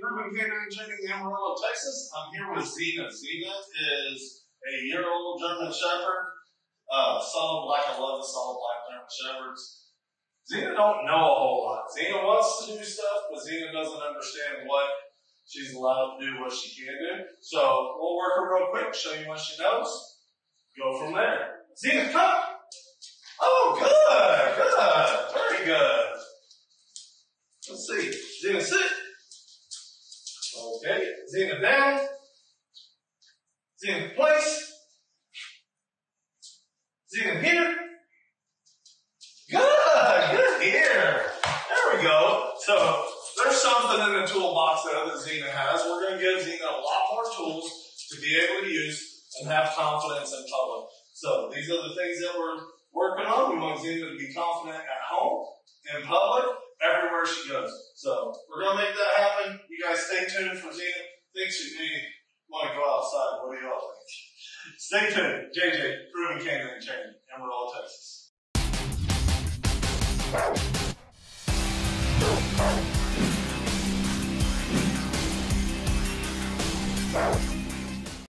Proven Canine Training, in Amarillo, Texas. I'm here with Xena. Xena is a year-old German Shepherd. Uh, solid black. I love the solid black German Shepherds. Xena don't know a whole lot. Xena wants to do stuff, but Xena doesn't understand what she's allowed to do, what she can do. So we'll work her real quick, show you what she knows. Go from there. Xena, come. Oh, good, good, very good. Let's see. Xena, sit. Okay. Xena down. Xena place. Xena here. Good, good here. There we go. So there's something in the toolbox that other Xena has. We're going to give Xena a lot more tools to be able to use and have confidence in public. So these are the things that we're working on. We want Xena to be confident at home, in public, tuned for Thanks for being. Want to go outside? What do y'all think? Stay tuned. JJ, Proven Canine Training, Amarillo, Texas.